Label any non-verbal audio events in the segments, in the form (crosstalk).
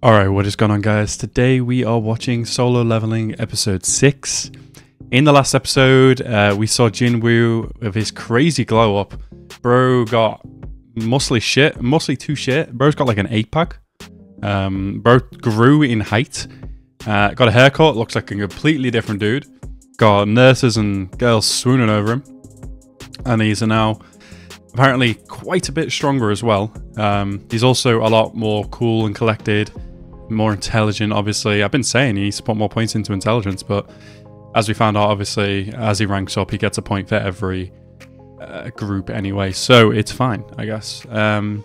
Alright, what is going on, guys? Today we are watching Solo Leveling Episode 6. In the last episode, uh, we saw Jinwoo with his crazy glow up. Bro got mostly shit, mostly too shit. Bro's got like an 8 pack. Um, bro grew in height. Uh, got a haircut, looks like a completely different dude. Got nurses and girls swooning over him. And he's now apparently quite a bit stronger as well. Um, he's also a lot more cool and collected, more intelligent, obviously. I've been saying he put more points into intelligence, but as we found out, obviously, as he ranks up, he gets a point for every uh, group anyway, so it's fine, I guess. Um,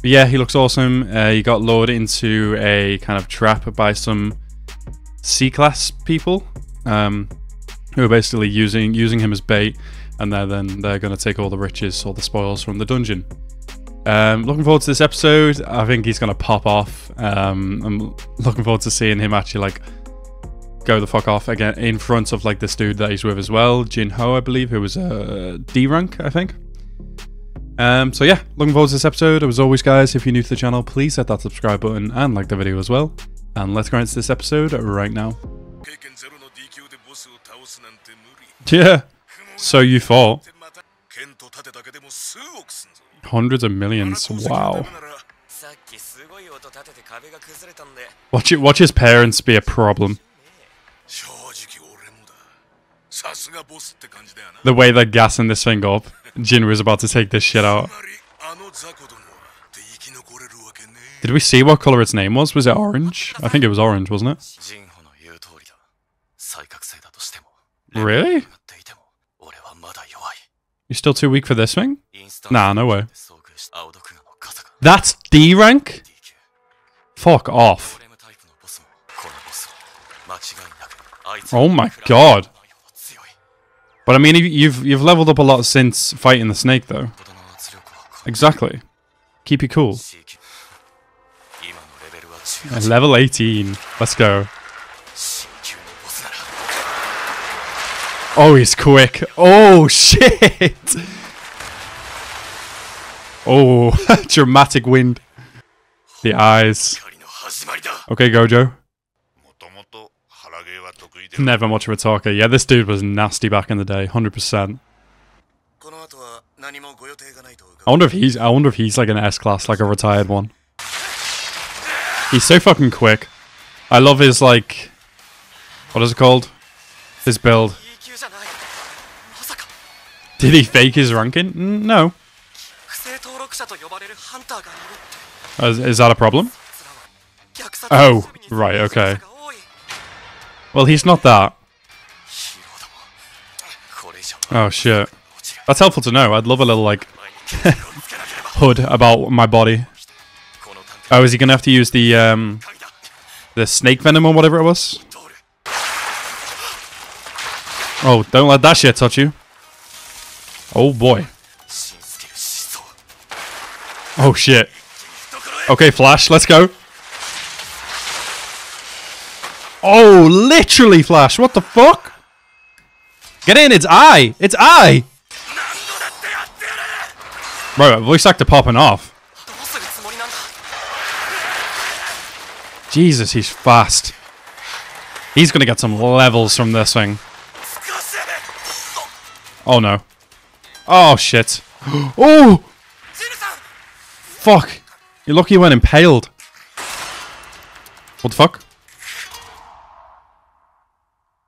but yeah, he looks awesome. Uh, he got lured into a kind of trap by some C-class people um, who are basically using using him as bait and they're then they're going to take all the riches or the spoils from the dungeon. Um, looking forward to this episode. I think he's going to pop off. Um, I'm looking forward to seeing him actually like go the fuck off again in front of like this dude that he's with as well, Jin Ho, I believe, who was a uh, D rank, I think. Um, so yeah, looking forward to this episode. As always, guys, if you're new to the channel, please hit that subscribe button and like the video as well. And let's go into this episode right now. (laughs) Yeah. So you thought. Hundreds of millions. Wow. Watch it. Watch his parents be a problem. The way they're gassing this thing up. Jin was about to take this shit out. Did we see what color its name was? Was it orange? I think it was orange, wasn't it? Really? You're still too weak for this thing? Nah, no way. That's D rank? Fuck off. Oh my god. But I mean, you've you've leveled up a lot since fighting the snake, though. Exactly. Keep you cool. Level 18. Let's go. Oh, he's quick. Oh, shit. Oh, (laughs) dramatic wind. The eyes. Okay, Gojo. Never much of a talker. Yeah, this dude was nasty back in the day, 100%. I wonder if he's I wonder if he's like an S class, like a retired one. He's so fucking quick. I love his like what is it called? His build. Did he fake his ranking? No. Is, is that a problem? Oh, right, okay. Well, he's not that. Oh, shit. That's helpful to know. I'd love a little, like, (laughs) hood about my body. Oh, is he going to have to use the, um, the snake venom or whatever it was? Oh, don't let that shit touch you. Oh boy. Oh shit. Okay, Flash, let's go. Oh, literally Flash. What the fuck? Get in, it's I. It's I. Bro, voice actor popping off. Jesus, he's fast. He's gonna get some levels from this thing. Oh no. Oh, shit. (gasps) Oh! Fuck. You're lucky you went impaled. What the fuck?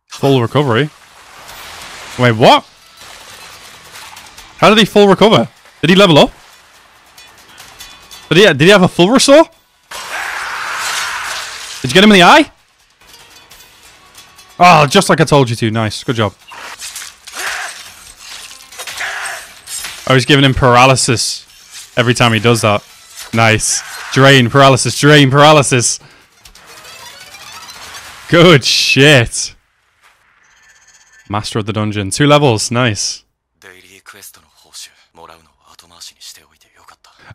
Full recovery? Wait, what? How did he full recover? Did he level up? Did he, did he have a full restore? Did you get him in the eye? Oh, just like I told you to. Nice. Good job. I was giving him paralysis every time he does that. Nice. Drain, paralysis, drain, paralysis. Good shit. Master of the dungeon. Two levels. Nice.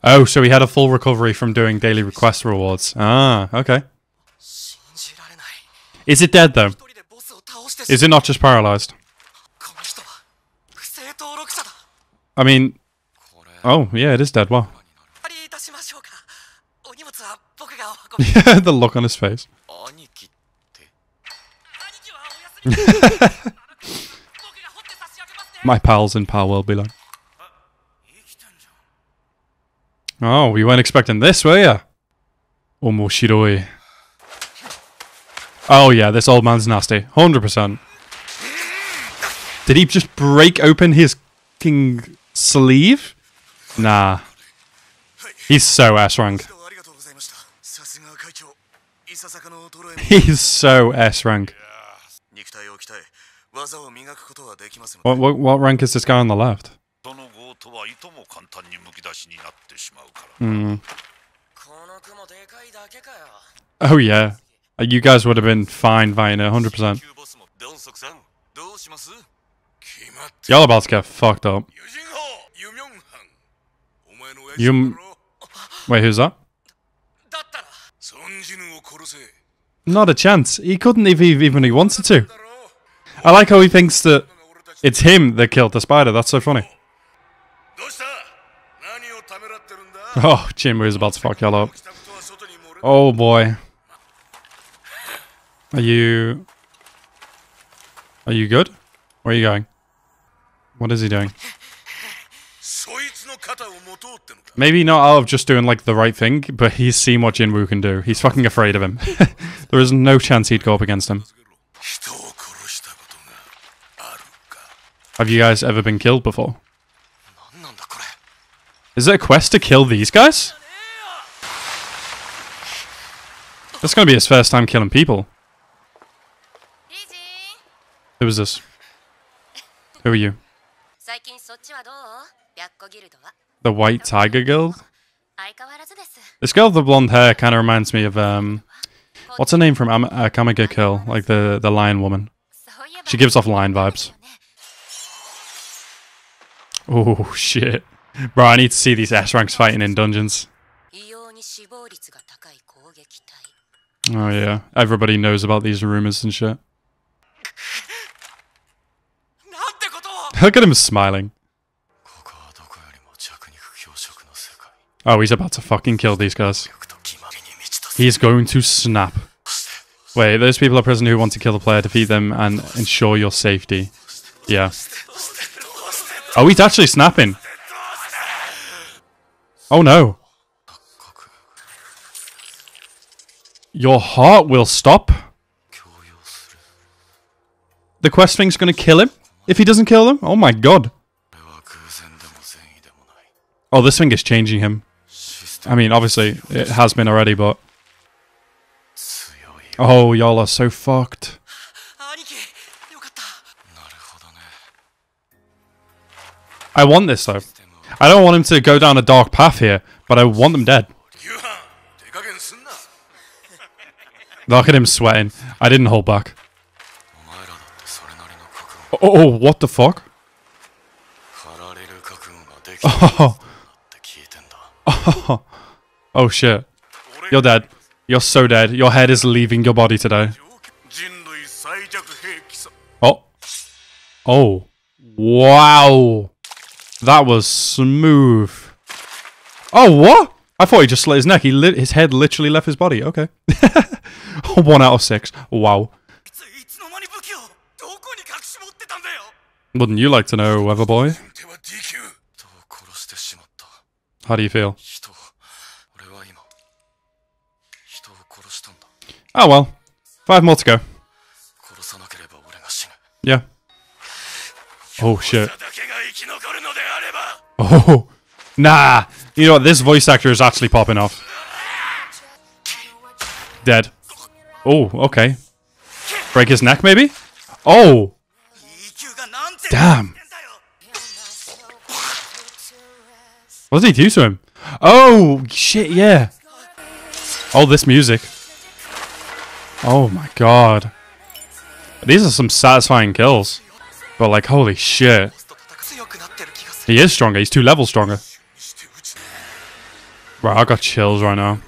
Oh, so he had a full recovery from doing daily request rewards. Ah, okay. Is it dead though? Is it not just paralyzed? I mean, oh yeah, it is dead. Wow. (laughs) Yeah, the look on his face. (laughs) My pals in power will be like. Oh, you weren't expecting this, were you? Omoshiroi. Oh yeah, this old man's nasty. 100%. Did he just break open his king sleeve? Nah. He's so S rank. (laughs) He's so S rank. What, what, what rank is this guy on the left? Mm. Oh yeah. Uh, you guys would have been fine, Viner, 100%. Y'all about to get fucked up. Wait, who's that? Not a chance. He couldn't if he, even he wanted to. I like how he thinks that it's him that killed the spider. That's so funny. Oh, Jinwoo's about to fuck y'all up. Oh boy. Are you... Are you good? Where are you going? What is he doing? Maybe not out of just doing like the right thing, but he's seen what Jinwoo can do. He's fucking afraid of him. (laughs) there is no chance he'd go up against him. Have you guys ever been killed before? Is it a quest to kill these guys? That's gonna be his first time killing people. Who is this? Who are you? 最近そっちはどう白虎ギルドは The White Tiger Guild? 相変わらずです This girl with the blonde hair kind of reminds me of um, what's her name from Am- uh, Kamiga Kill, like the the lion woman. そういえば She gives off lion vibes. ね Oh shit, bro! I need to see these S ranks fighting in dungeons. 異様に死亡率が高い攻撃隊 Oh yeah, everybody knows about these rumors and shit. Look at him smiling. Oh, he's about to fucking kill these guys. He's going to snap. Wait, those people are prisoner who want to kill the player. Defeat them and ensure your safety. Yeah. Oh, he's actually snapping. Oh, no. Your heart will stop. The quest thing's going to kill him. If he doesn't kill them? Oh my god. Oh, this thing is changing him. I mean, obviously, it has been already, but... Oh, y'all are so fucked. I want this, though. I don't want him to go down a dark path here, but I want them dead. Look at him sweating. I didn't hold back. Oh, oh, what the fuck? Oh. (laughs) Oh. oh shit. You're dead. You're so dead. Your head is leaving your body today. Oh. Oh. Wow. That was smooth. Oh, what? I thought he just slit his neck. He lit his head literally left his body. Okay. (laughs) One out of six. Wow. Wouldn't you like to know, Weather Boy? How do you feel? Oh well. Five more to go. Yeah. Oh shit. (laughs) Oh. Nah. You know what? This voice actor is actually popping off. Dead. Oh, okay. Break his neck, maybe? Oh! Damn. What did he do to him? Oh, shit, yeah. Oh, this music. Oh my god. These are some satisfying kills. But like, holy shit. He is stronger. He's two levels stronger. Right, I got chills right now.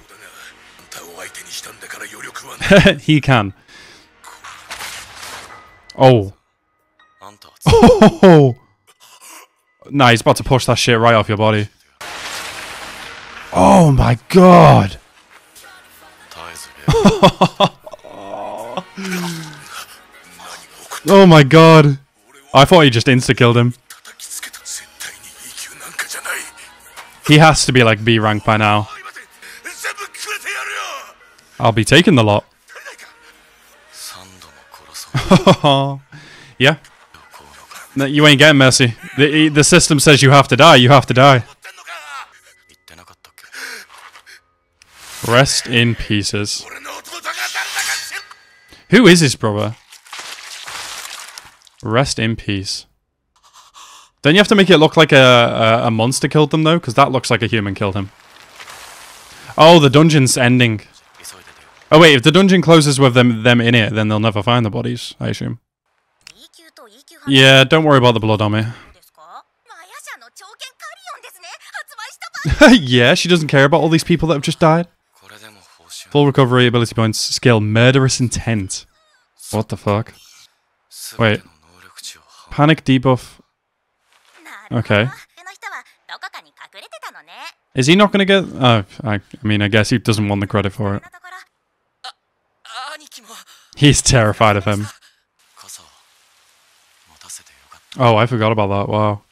(laughs) he can. Oh. Oh! Nah, he's about to push that shit right off your body. Oh my god! (laughs) oh my god! I thought he just insta-killed him. He has to be like B rank by now. I'll be taking the lot. (laughs) yeah, no, you ain't getting mercy. The, the system says you have to die. You have to die. Rest in pieces. Who is his brother? Rest in peace. Don't you have to make it look like a, a, a monster killed them, though? Because that looks like a human killed him. Oh, the dungeon's ending. Oh, wait, if the dungeon closes with them, them in it, then they'll never find the bodies, I assume. Yeah, don't worry about the blood army. (laughs) yeah, she doesn't care about all these people that have just died. Full recovery, ability points, skill, murderous intent. What the fuck? Wait. Panic debuff. Okay. Is he not going to get... Oh, I, I mean, I guess he doesn't want the credit for it. He's terrified of him. Oh, I forgot about that. Wow.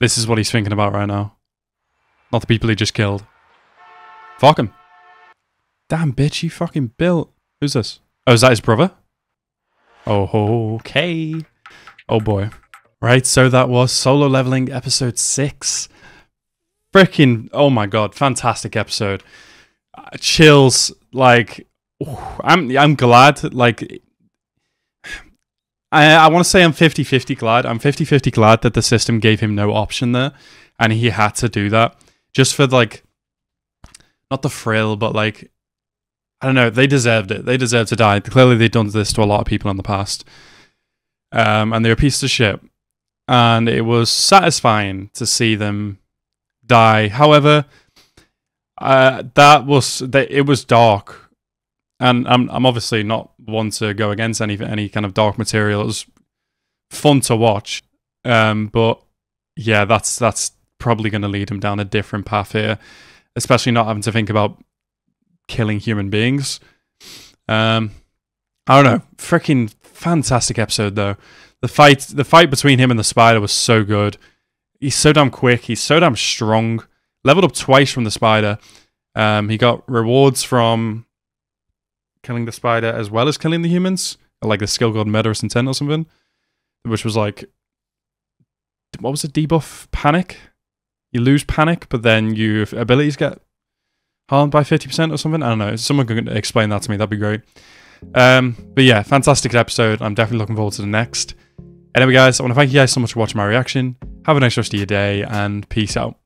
This is what he's thinking about right now. Not the people he just killed. Fuck him. Damn, bitch, you fucking built. Who's this? Oh, is that his brother? Oh, okay. Oh boy. Right, so that was Solo Leveling episode 6. Freaking, oh my god, fantastic episode. Uh, chills, like, ooh, I'm, I'm glad, like, I, I want to say I'm 50 50 glad. I'm 50 50 glad that the system gave him no option there and he had to do that just for like, not the frill, but like, I don't know. They deserved it. They deserved to die. Clearly, they've done this to a lot of people in the past. Um, and they're a piece of shit. And it was satisfying to see them die. However, uh, that was it was dark, and I'm I'm obviously not one to go against any any kind of dark material. It was fun to watch, um, but yeah, that's that's probably going to lead him down a different path here, especially not having to think about killing human beings. Um, I don't know, freaking fantastic episode though. The fight, the fight between him and the spider was so good. He's so damn quick. He's so damn strong. Leveled up twice from the spider. Um, he got rewards from killing the spider as well as killing the humans, like the skill called Murderous Intent or something, which was like, what was the Debuff panic. You lose panic, but then your abilities get harmed by fifty percent or something. I don't know. Someone can explain that to me. That'd be great. Um, but yeah, fantastic episode. I'm definitely looking forward to the next. Anyway, guys, I want to thank you guys so much for watching my reaction. Have a nice rest of your day and peace out.